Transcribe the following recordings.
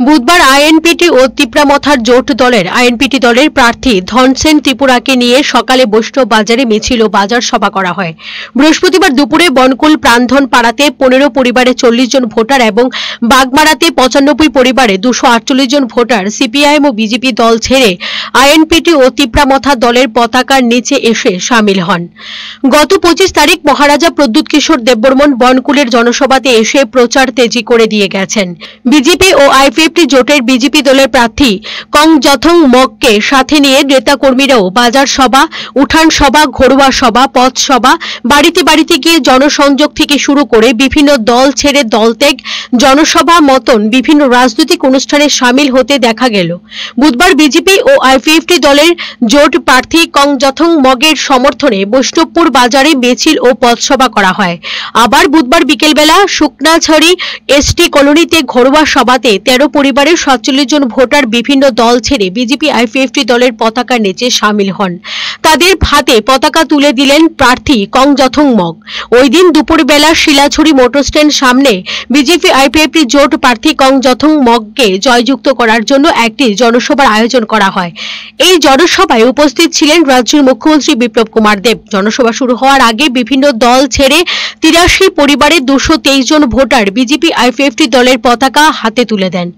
বুধবার আইএনপিটি ও তিপ্রামথার জোট দলের, আইএনপিটি দলের প্রার্থী ধনসেন ত্রিপুরাকে নিয়ে সকালে বৈষ্ণব বাজারে মিছিল ও বাজার সভা করা হয়। বৃহস্পতিবার দুপুরে বনকুল প্রাণধন পাড়াতে পনেরো পরিবারে চল্লিশ জন ভোটার এবং বাগমারাতে পঁচানব্বই পরিবারে দুশো আটচল্লিশ জন ভোটার, সিপিআইএম ও বিজেপি দল ছেড়ে আইএনপিটি ও তিপ্রামথা দলের পতাকার নিচে এসে সামিল হন। গত পঁচিশ তারিখ মহারাজা প্রদ্যুৎ কিশোর দেববর্মন বনকুলের জনসভাতে এসে প্রচার তেজি করে দিয়ে গেছেন। বিজেপি ও আইপিএফটি জোটের বিজেপি দলের প্রার্থী কং যথং মগকে সাথে নিয়ে নেতাকর্মীরাও বাজার সভা, উঠান সভা, ঘরোয়া সভা, পথ সভা, বাড়িতে বাড়িতে গিয়ে জনসংযোগ থেকে শুরু করে বিভিন্ন দল ছেড়ে দলত্যাগ জনসভা মতন বিভিন্ন রাজনৈতিক অনুষ্ঠানে সামিল হতে দেখা গেল। বুধবার বিজেপি ও আইপিএফটি দলের জোট প্রার্থী কং যথং মগের সমর্থনে বৈষ্ণবপুর বাজারে মিছিল ও পথসভা করা হয়। আবার বুধবার বিকেলবেলা শুকনাছড়ি এসটি কলোনিতে ঘরোয়া সভাতে তেরো পরিবারের সাতচল্লিশ জন ভোটার বিভিন্ন দল ছেড়ে বিজেপি আইপিএফটি দলের পতাকার নিচে সামিল হন। তাদের হাতে পতাকা তুলে দিলেন প্রার্থী কং যথং মগ। ওই দিন দুপুরবেলা শিলাছড়ি মোটর স্ট্যান্ড সামনে বিজেপি আইপিএফটি জোট প্রার্থী কং যথং মগকে জয়যুক্ত করার জন্য একটি জনসভার আয়োজন করা হয়। এই জনসভায় উপস্থিত ছিলেন রাজ্যের মুখ্যমন্ত্রী বিপ্লব কুমার দেব। জনসভা শুরু হওয়ার আগে বিভিন্ন দল ছেড়ে তিরাশি পরিবারের দুশো জন ভোটার বিজেপি আইপিএফটি দলের পতাকা হাতে তুলে দেন।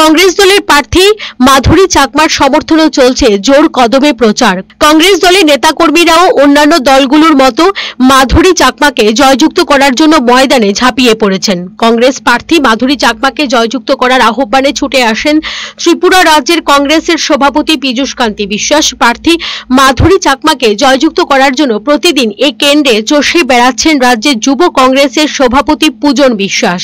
কংগ্রেস দলের প্রার্থী মাধুরী চাকমার সমর্থনেও চলছে জোর কদমে প্রচার। কংগ্রেস দলের নেতাকর্মীরাও অন্যান্য দলগুলোর মতো মাধুরী চাকমাকে জয়যুক্ত করার জন্য ময়দানে ঝাঁপিয়ে পড়েছেন। কংগ্রেস প্রার্থী মাধুরী চাকমাকে জয়যুক্ত করার আহ্বানে ছুটে আসেন ত্রিপুরা রাজ্যের কংগ্রেসের সভাপতি পীযূষ কান্তি বিশ্বাস। প্রার্থী মাধুরী চাকমাকে জয়যুক্ত করার জন্য প্রতিদিন এই কেন্দ্রে চষে বেড়াচ্ছেন রাজ্যের যুব কংগ্রেসের সভাপতি পূজন বিশ্বাস।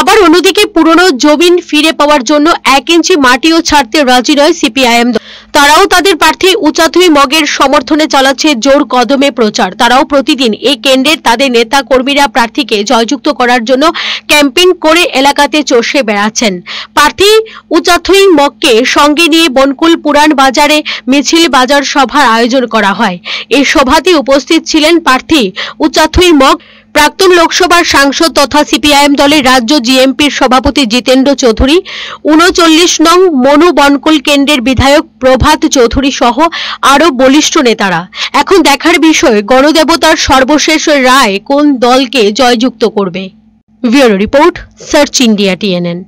আবার অন্যদিকে পুরনো জমিন ফিরে পাওয়ার জন্য এক ইঞ্চি মাটিও ছাড়তে রাজি নয় সিপিআইএম তারাও তাদের প্রার্থী উচাথুই মগের সমর্থনে চালাচ্ছে জোর কদমে প্রচার। তারাও প্রতিদিন এই কেন্দ্রের তাদের নেতা কর্মীরা প্রার্থীকে জয়যুক্ত করার জন্য ক্যাম্পেইন করে এলাকাতে চষে বেড়াচ্ছেন। প্রার্থী উচাথুই মগকে সঙ্গে নিয়ে বনকুল পুরাণ বাজারে মিছিল বাজার সভার আয়োজন করা হয়। এই সভাতে উপস্থিত ছিলেন প্রার্থী উচাথুই মগ প্রাক্তন লোকসভার সাংসদ তথা সিপিআইএম দলের রাজ্য জিএমপির সভাপতি জিতেন্দ্র চৌধুরী, উনচল্লিশ নং মনু বনকুল কেন্দ্রের বিধায়ক প্রভাত চৌধুরী সহ আরও বলিষ্ঠ নেতারা। এখন দেখার বিষয়, গণদেবতার সর্বশেষ রায় কোন দলকে জয়যুক্ত করবে? Bureau report, search India TNN.